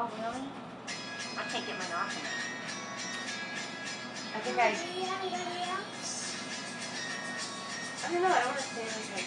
Oh, really? I can't get mine off tonight. I think I, I don't know, I don't want to say like,